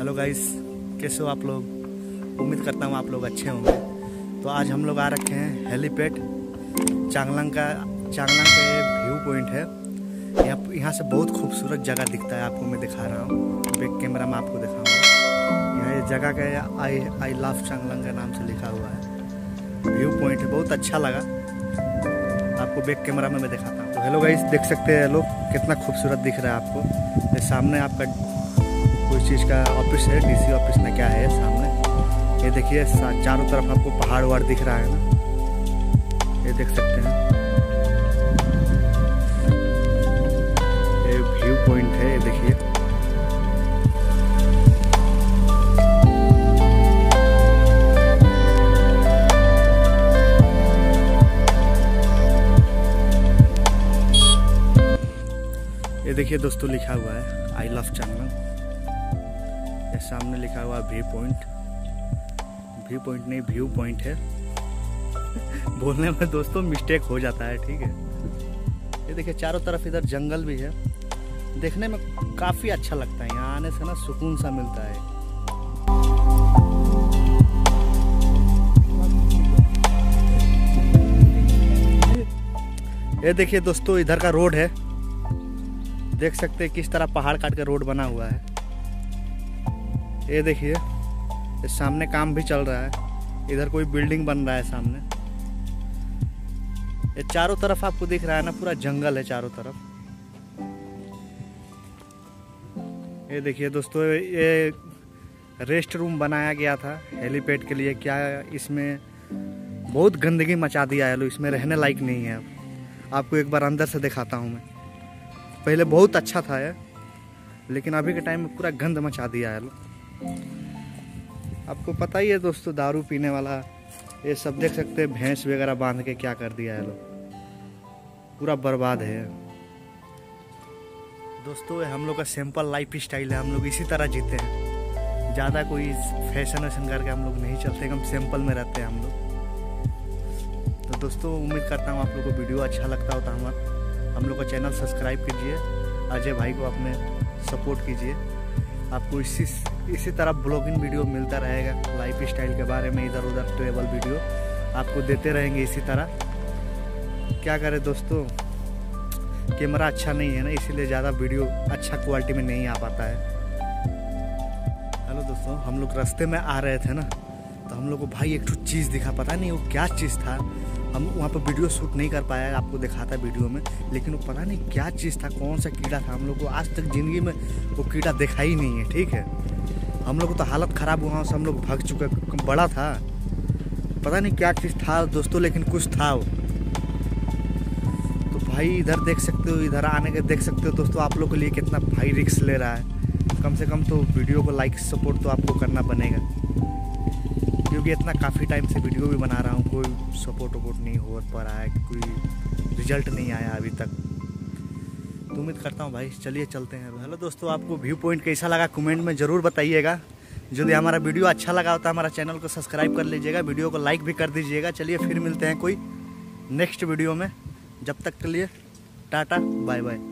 Hello guys कैसे हो आप लोग? उम्मीद करता हूँ आप लोग अच्छे होंगे। तो आज हम लोग आ रखे हैं हेलीपैड। चांगलांग का चांगलांग का व्यू पॉइंट है। यहाँ यहाँ से बहुत खूबसूरत जगह दिखता है आपको मैं दिखा रहा हूँ। बैक कैमरा में आपको दिखाऊँगा। यहाँ ये जगह का आई आई लव चांगलांग के नाम से लिखा हुआ है। व्यू पॉइंट है। बहुत अच्छा लगा। आपको बैक कैमरा में मैं दिखाता हूँ। तो हेलो गाइस देख सकते हैं लोग कितना खूबसूरत दिख रहा है आपको। सामने आपका कोई चीज़ का ऑफ़िस है डीसी ऑफ़िस में क्या है सामने? ये देखिए चारों तरफ़ आपको पहाड़ वहाड़ दिख रहा है ना? ये देख सकते हैं। ये व्यू पॉइंट है, ये देखिए। ये देखिए दोस्तों, लिखा हुआ है आई लव ये सामने लिखा हुआ व्यू पॉइंट व्यू पॉइंट नहीं व्यू पॉइंट है। बोलने में दोस्तों मिस्टेक हो जाता है, ठीक है? ये देखिए, चारों तरफ़ इधर जंगल भी है। देखने में काफ़ी अच्छा लगता है, यहाँ आने से ना सुकून सा मिलता है। ये देखिए दोस्तों, इधर का रोड है। देख सकते हैं किस तरह पहाड़ काट के रोड बना हुआ है। ये देखिए सामने काम भी चल रहा है। इधर कोई बिल्डिंग बन रहा है सामने। ये चारों तरफ़ आपको दिख रहा है ना, पूरा जंगल है चारों तरफ़। ये देखिए दोस्तों, ये रेस्ट रूम बनाया गया था हेलीपैड के लिए। क्या इसमें बहुत गंदगी मचा दिया है लो इसमें रहने लायक नहीं है। आपको एक बार अंदर से दिखाता हूँ मैं। पहले बहुत अच्छा था ये, लेकिन अभी के टाइम में पूरा गंद मचा दिया है लो आपको पता ही है दोस्तों, दारू पीने वाला, ये सब देख सकते हैं, भैंस वगैरह बाँध के क्या कर दिया है लोग। पूरा बर्बाद है। दोस्तों हम लोग का सिंपल लाइफ स्टाइल है, हम लोग इसी तरह जीते हैं। ज़्यादा कोई फ़ैशन वैशन करके हम लोग नहीं चलते, हम सिंपल में रहते हैं हम लोग। तो दोस्तों, उम्मीद करता हूँ आप लोग को वीडियो अच्छा लगता हो तो हमारा हम लोग का चैनल सब्सक्राइब कीजिए, अजय भाई को अपने सपोर्ट कीजिए। आपको इसी इसी तरह ब्लॉगिंग वीडियो मिलता रहेगा लाइफ स्टाइल के बारे में इधर उधर ट्रेवल वीडियो आपको देते रहेंगे इसी तरह। क्या करें दोस्तों? कैमरा अच्छा नहीं है ना, इसीलिए ज़्यादा वीडियो अच्छा क्वालिटी में नहीं आ पाता है। हेलो दोस्तों, हम लोग रास्ते में आ रहे थे ना तो हम लोग को भाई एक चीज़ दिखा, पता नहीं वो क्या चीज़ था। हम वहाँ पर वीडियो शूट नहीं कर पाया, आपको दिखाता वीडियो में, लेकिन वो पता नहीं क्या चीज़ था, कौन सा कीड़ा था। हम लोग को आज तक ज़िंदगी में वो कीड़ा देखा ही नहीं है, ठीक है? हम लोग को तो हालत ख़राब हुआ से हम लोग भाग चुके बड़ा था। पता नहीं क्या चीज़ था दोस्तों, लेकिन कुछ था वो। तो भाई, इधर देख सकते हो, इधर आने के देख सकते हो दोस्तों, आप लोग के लिए कितना भाई रिक्स ले रहा है। कम से कम तो वीडियो को लाइक सपोर्ट तो आपको करना बनेगा। क्योंकि इतना काफ़ी टाइम से वीडियो भी बना रहा हूँ, कोई सपोर्ट वपोर्ट नहीं हो पा रहा है, कोई रिज़ल्ट नहीं आया अभी तक। तो उम्मीद करता हूँ भाई, चलिए चलते हैं। हेलो दोस्तों, आपको व्यू पॉइंट कैसा लगा कमेंट में ज़रूर बताइएगा। यदि हमारा वीडियो अच्छा लगा है, हमारा चैनल को सब्सक्राइब कर लीजिएगा वीडियो को लाइक भी कर दीजिएगा। चलिए फिर मिलते हैं कोई नेक्स्ट वीडियो में। जब तक के लिए, टाटा बाय बाय